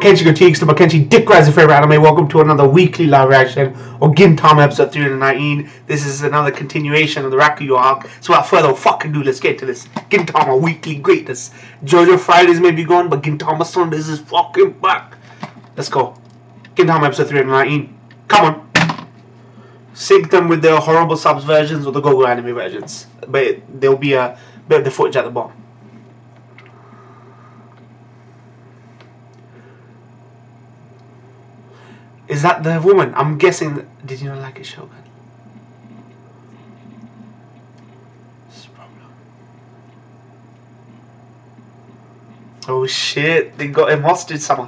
Makenshi Critiques to Makenshi Dick Rise your favorite anime. Welcome to another weekly live reaction of Gintama episode 319. This is another continuation of the Rakuyo arc. So without further fucking do, let's get to this. Gintama weekly greatness. JoJo Fridays may be gone, but Gintama Sundays is fucking back. Let's go. Gintama episode 319. Come on. Sync them with the horrible subs versions or the Gogo anime versions. But there'll be a bit of the footage at the bottom. Is that the woman? I'm guessing. Did you not like it, Shogun? Oh shit! They got him hostage, summer.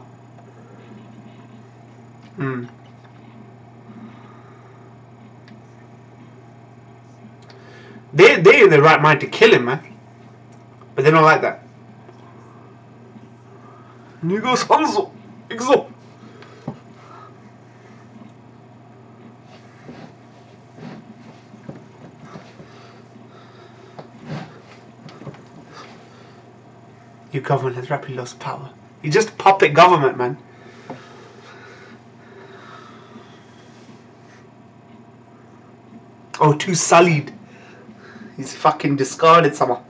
Hmm. They they in the right mind to kill him, man. But they're not like that. Nigo Sanzo, Exo. Government has rapidly lost power. You're just puppet government, man. Oh, too sullied. He's fucking discarded someone.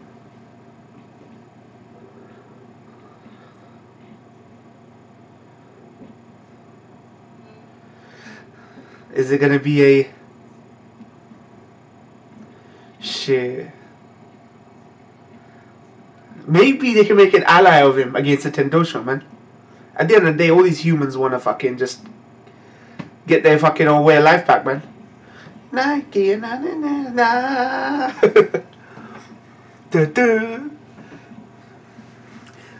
Is it gonna be a shit? Maybe they can make an ally of him against the Tendoshu, man. At the end of the day, all these humans wanna fucking just get their fucking own way of life back, man. Nike, na na na na.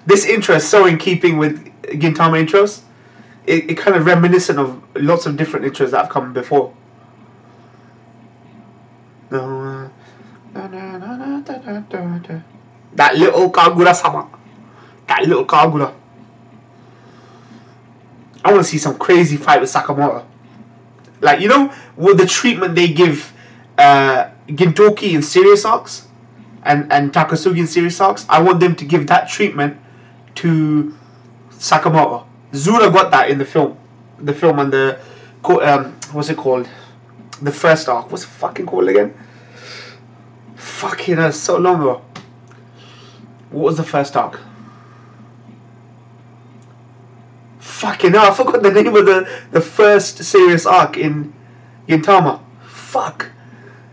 This intro is so in keeping with Gintama intros. It, it kind of reminiscent of lots of different intros that have come before. No, uh, na, na, na, na, da, da, da, da. That little Kagura sama. That little Kagura. I want to see some crazy fight with Sakamoto. Like, you know, with the treatment they give uh, Gintoki in Serious Arcs and, and Takasugi in Serious Arcs, I want them to give that treatment to Sakamoto. Zura got that in the film. The film and the. Um, what's it called? The first arc. What's it fucking called again? Fucking, that's so long ago. What was the first arc? Fucking hell, I forgot the name of the, the first serious arc in Gintama. Fuck.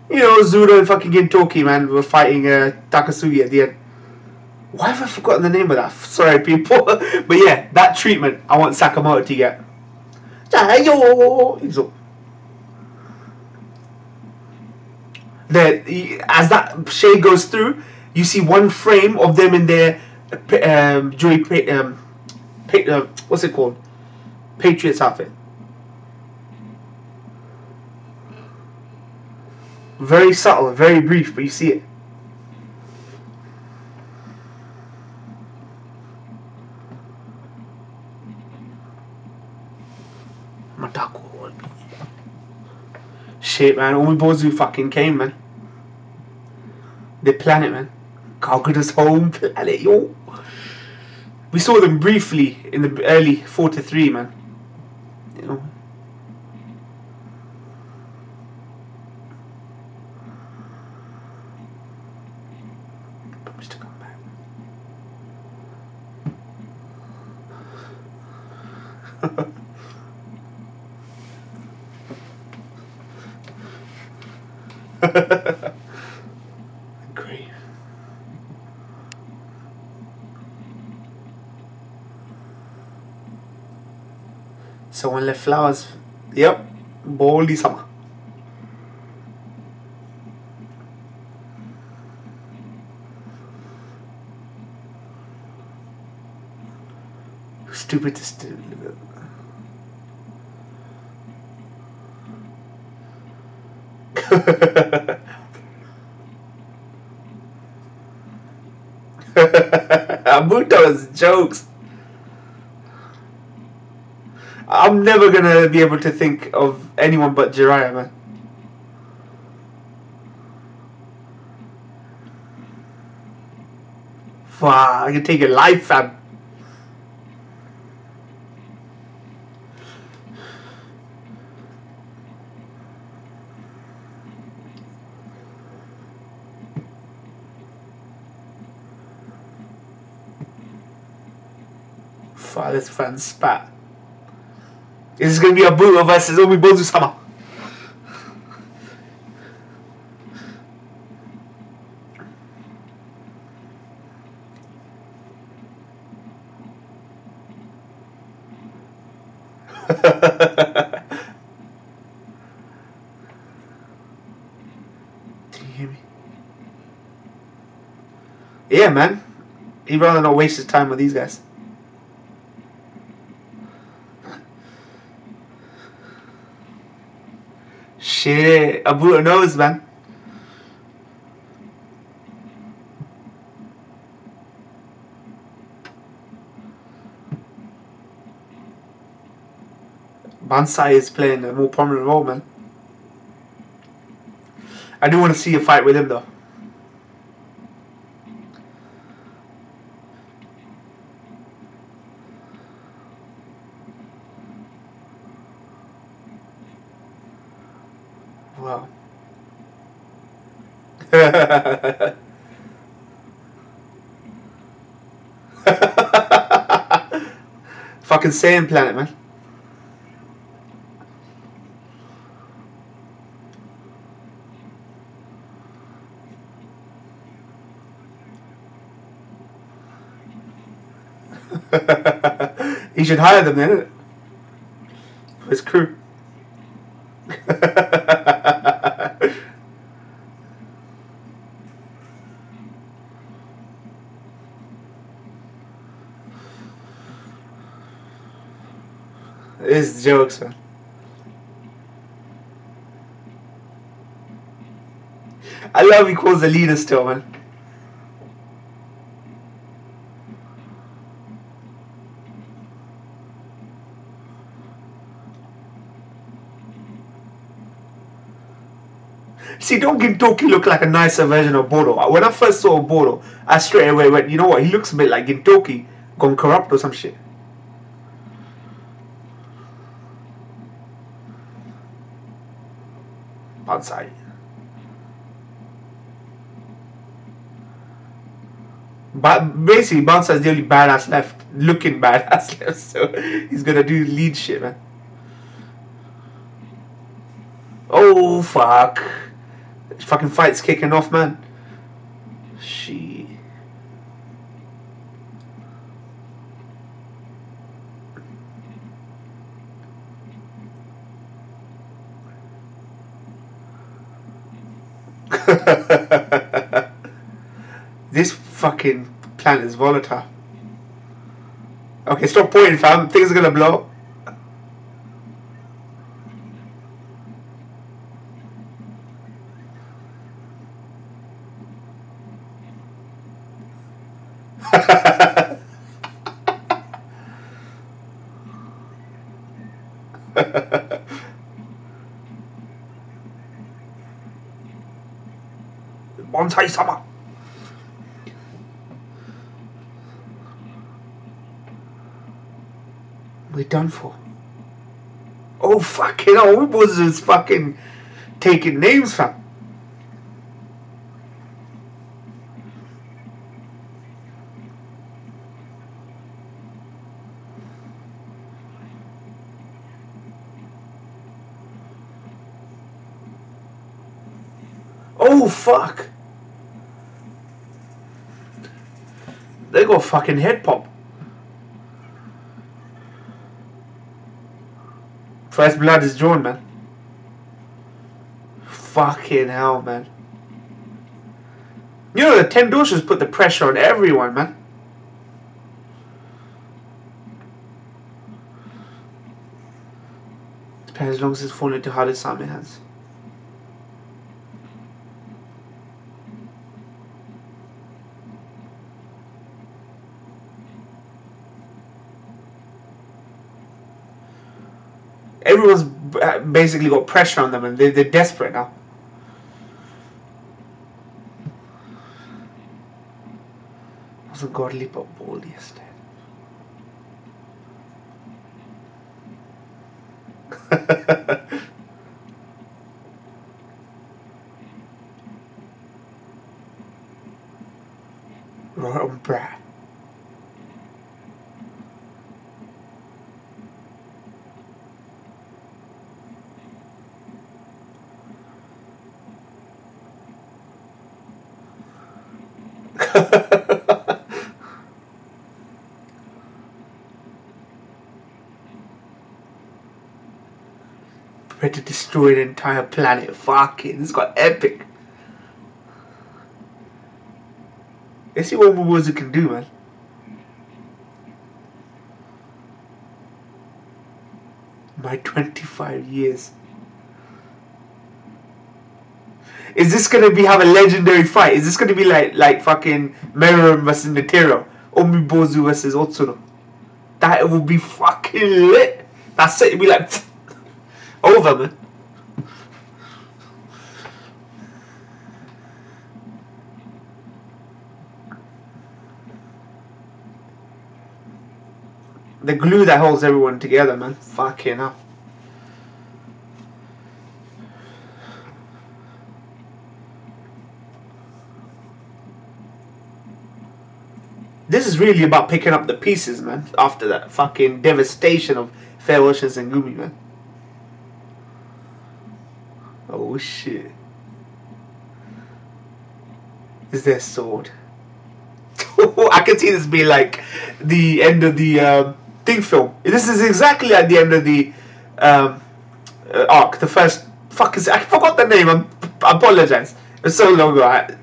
You know, Zura and fucking Gintoki, man, were fighting uh, Takasugi at the end. Why have I forgotten the name of that? Sorry, people. but yeah, that treatment I want Sakamoto to get. The, as that shade goes through, you see one frame of them in their um, pa- um, uh, what's it called? Patriots outfit. Very subtle, very brief, but you see it. Matako. Shit, man. Umibozu fucking came, man. The planet, man. Kagura's home planet, yo. We saw them briefly in the early 4 to 3, man. Someone left flowers. Yep. Boldy summer. Stupid still Abuto's jokes. I'm never gonna be able to think of anyone but Jiraiya, man. Fuck, I can take a life, fam. Fuck, this fan spat. Is gonna be Abuto versus Umibozu Sama? Did you hear me? Yeah, man. He'd rather not waste his time with these guys. Shit, Abu knows, man. Bansai is playing a more prominent role, man. I do want to see a fight with him, though. Wow. Fucking sand planet, man. he should hire them then, innit? His crew. Jokes, man. I love he calls the leader still, man. See, don't Gintoki look like a nicer version of Bodo? When I first saw Bodo, I straight away went, you know what, he looks a bit like Gintoki gone corrupt or some shit. Bansai. But basically, Bansai's the only badass left, looking badass left, so he's gonna do lead shit, man. Oh fuck. This fucking fight's kicking off, man. She. this fucking planet is volatile. Okay, stop pointing, fam. Things are gonna blow. We're done for. Oh fucking what was this fucking taking names from? Oh fuck! They got fucking head pop. First blood is drawn, man. Fucking hell, man. You know, the Ten Doshas put the pressure on everyone, man. Depends as long as it's falling into Harusame hands. Basically got pressure on them and they, they're desperate now. It was a godly but bold yesterday. Royal Brad. Ready to destroy an entire planet. Fucking, this got epic. Let's see what Momoza can do, man. My 25 years. Is this gonna be have a legendary fight? Is this gonna be like like fucking Meruem versus Netero? Umibozu versus Utsuro? That would be fucking lit. That's it. It'd be like over, man. The glue that holds everyone together, man. Fucking hell. Really about picking up the pieces, man. After that fucking devastation of Fair Oceans and Shinsengumi, man. Oh shit. Is there a sword? I can see this being like the end of the um, thing film. This is exactly at the end of the um, uh, arc. The first fuck is I forgot the name. I'm, I apologize. It's so long ago. I,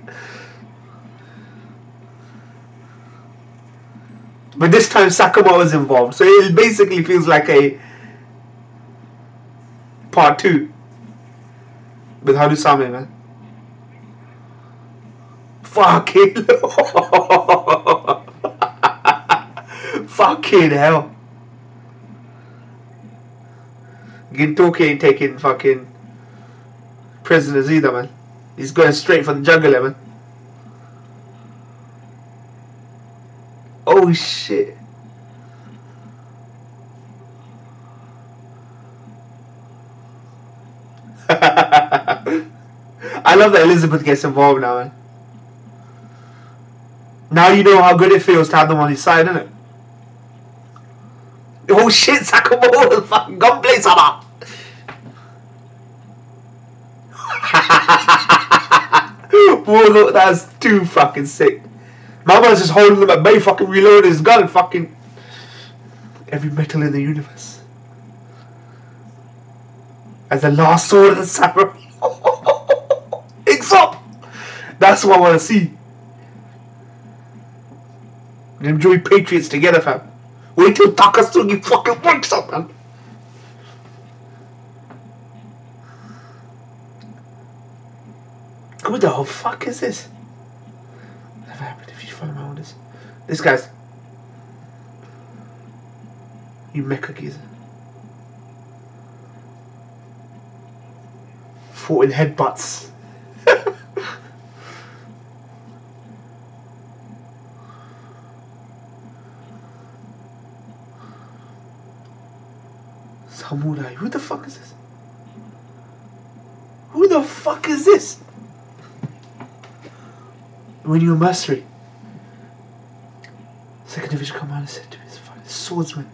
but this time Sakuma was involved, so it basically feels like a part two with Harusame, man. Fucking Fucking hell. Gintoki ain't taking fucking prisoners either, man. He's going straight for the jungle, man. Oh shit. I love that Elizabeth gets involved now, man. Now you know how good it feels to have them on your side, innit? Oh shit, Sakamoto fucking gunplay sama! Look, that's too fucking sick. My man's just holding them at bay, fucking reloading his gun, fucking. Every metal in the universe. As the last sword of the samurai. Inks up! That's what I want to see. Enjoy Patriots together, fam. Wait till Takasugi fucking wakes up, man. Who the fuck is this? This guy's. You mecha cookies. Fought in headbutts. Samurai. Who the fuck is this? Who the fuck is this? When you're a mercenary. Second division commander said to his swordsman.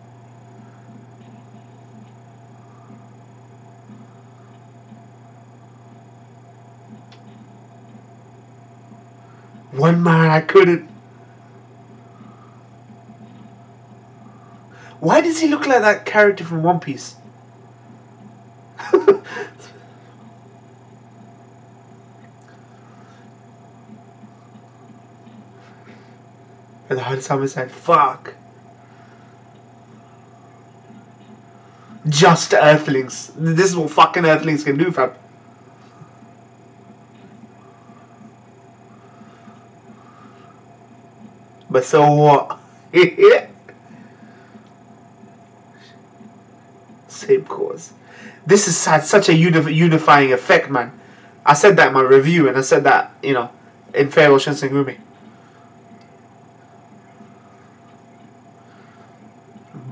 One man I couldn't. Why does he look like that character from One Piece? And the Harusame said, fuck. Just Earthlings. This is what fucking Earthlings can do, fam. But so what? Same cause. This has had such a uni- unifying effect, man. I said that in my review, and I said that, you know, in Farewell Shinsengumi.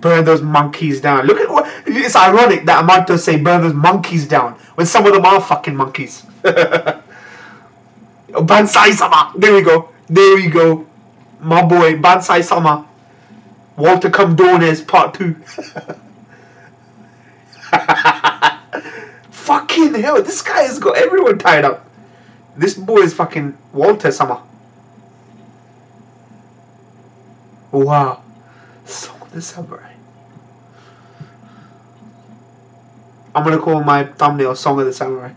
Burn those monkeys down. Look at what. It's ironic that Amanto say burn those monkeys down when some of them are fucking monkeys. Bansai sama. There we go. There we go. My boy, Bansai sama. Walter Comdones part two. fucking hell, this guy has got everyone tied up. This boy is fucking Walter Sama. Wow. Of the Samurai. I'm gonna call my thumbnail Song of the Samurai.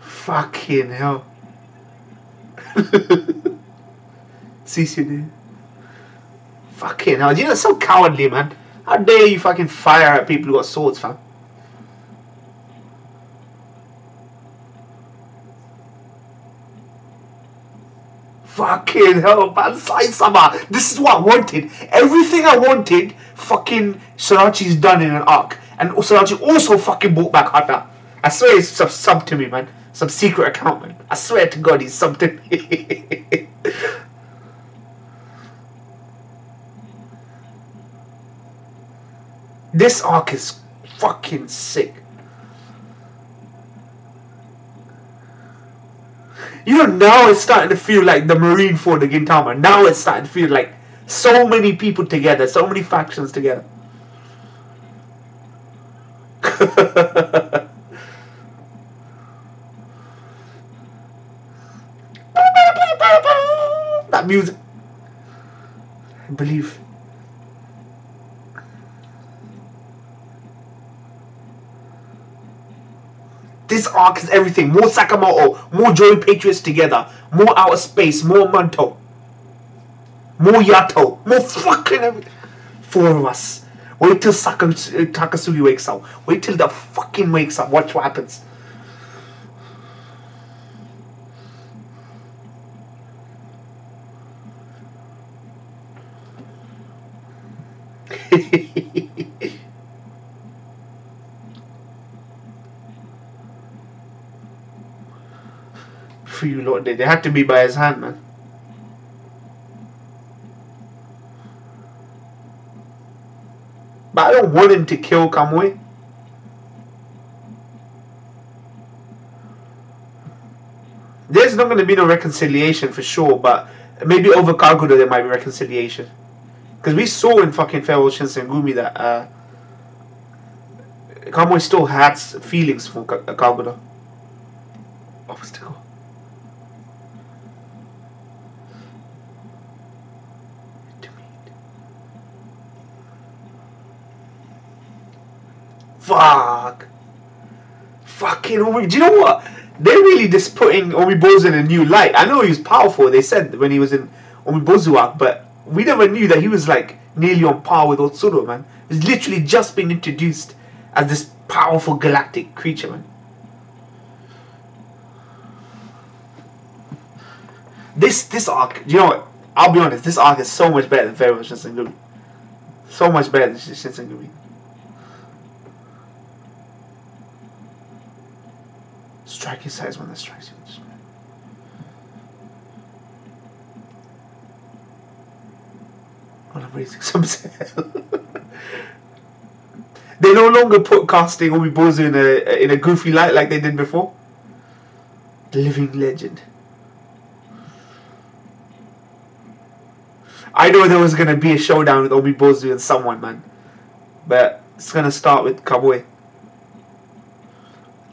Fucking hell. CCD. Fucking hell. You're so cowardly, man. How dare you fucking fire at people who got swords, fam? Fucking hell, man. Sama. This is what I wanted. Everything I wanted, fucking Sorachi's done in an arc. And Sorachi also fucking brought back Hata. I swear he's sub, sub to me, man. Some secret account, man. I swear to God, he's sub to me. this arc is fucking sick. You know, now it's starting to feel like the Marineford the Gintama. Now it's starting to feel like so many people together, so many factions together. that music. I believe. This arc is everything. More Sakamoto, more Joui Patriots together, more Outer Space, more Manto, more Yato, more fucking everything. Four of us. Wait till Saka, uh, Takasugi wakes up. Wait till the fucking wakes up. Watch what happens. For you lot, they had to be by his hand, man. But I don't want him to kill Kamui. There's not going to be no reconciliation for sure, but maybe over Kagura there might be reconciliation. Because we saw in fucking Farewell Shinsengumi that uh, Kamui still has feelings for Ka- Kagura. Obstacle. Fuck. Fucking Omi. Do you know what? They're really just putting Umibozu in a new light. I know he was powerful, they said when he was in Umibozu arc, but we never knew that he was like nearly on par with Utsuro, man. He's literally just been introduced as this powerful galactic creature, man. This this arc, you know what? I'll be honest, this arc is so much better than Farewell Shinsengumi. So much better than Shinsengumi. Strike his size when that strikes you. Well, I'm raising some sail. they no longer put casting Umibozu in a in a goofy light like they did before. The Living legend. I know there was gonna be a showdown with Umibozu and someone, man, but it's gonna start with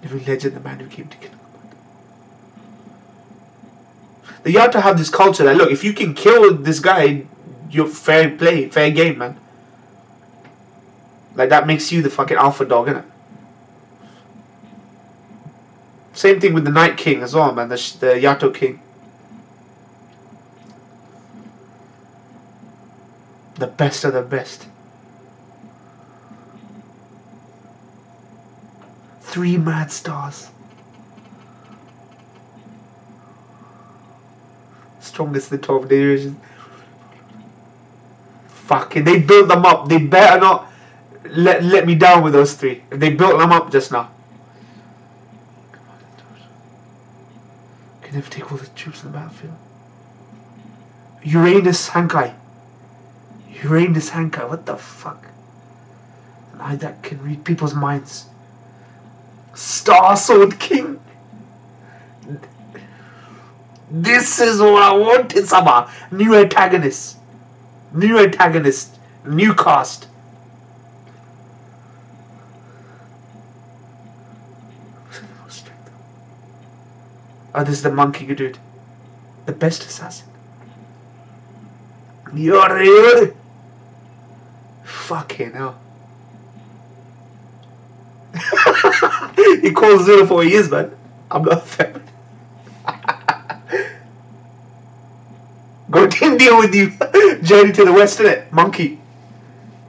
Living legend, the man who came to kill him. They have to have this culture that look, if you can kill this guy, you're fair play, fair game, man. Like that makes you the fucking alpha dog, innit? Same thing with the Night King as well, man. The the Yato King. The best of the best. Three mad stars. Strongest in the 12 division. Fucking, they built them up. They better not let, let me down with those three. If they built them up just now. Can never take all the troops on the battlefield. Uranus Hankai. Uranus Hankai, what the fuck? And I that can read people's minds. Star Sword King. This is what I wanted, Sama. New antagonist. New antagonist. New cast. Oh, this is the monkey dude. The best assassin. Yori yori. Fucking hell. he calls Zero for is, man. I'm not a. Go to India with you. Journey to the west, innit? Monkey.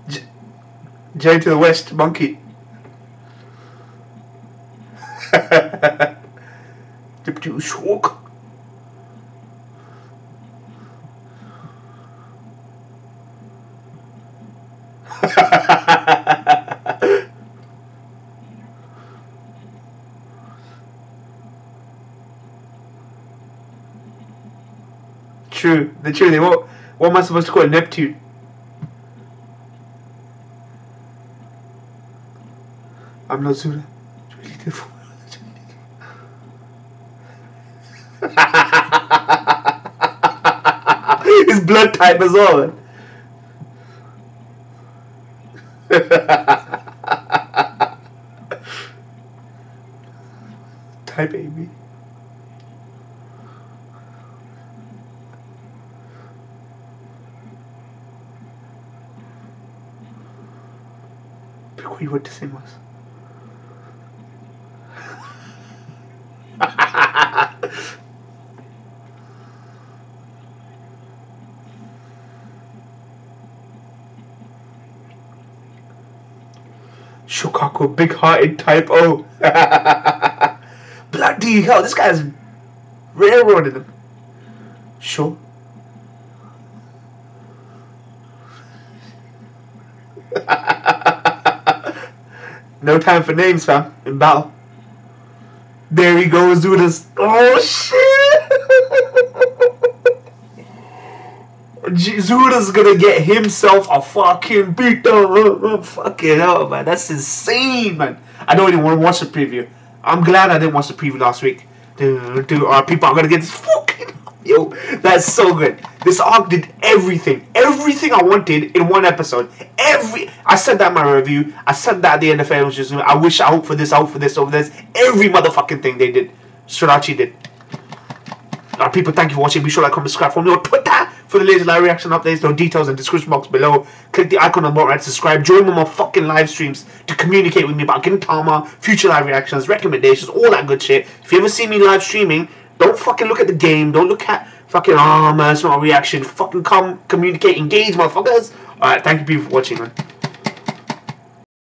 J- Journey to the west, monkey. Deputy Shock. True, the true. They what? What am I supposed to call it? Neptune. I'm not Zura. His blood type as well. type AB. Was? Shokaku, big hearted type O. Bloody hell, this guy's railroaded him. Sure. No time for names, fam. In battle. There he goes, do this. Oh shit! Zura's gonna get himself a fucking beat. Fucking hell, man. That's insane, man. I don't even want to watch the preview. I'm glad I didn't watch the preview last week. Dude, dude, our people are gonna get this fucking. Yo, that's so good. This arc did everything. Everything I wanted in one episode. Every. I said that in my review. I said that at the end of. Was just, I wish, I hope for this, I hope for this, over this. Every motherfucking thing they did. Sorachi did. Our people, thank you for watching. Be sure to like, comment, subscribe from your Twitter for the latest live reaction updates. No details in the description box below. Click the icon on the bottom right to subscribe. Join me on my fucking live streams to communicate with me about Gintama, future live reactions, recommendations, all that good shit. If you ever see me live streaming, don't fucking look at the game. Don't look at fucking, oh man, it's not a reaction. Fucking come, communicate, engage, motherfuckers. Alright, thank you people for watching, man.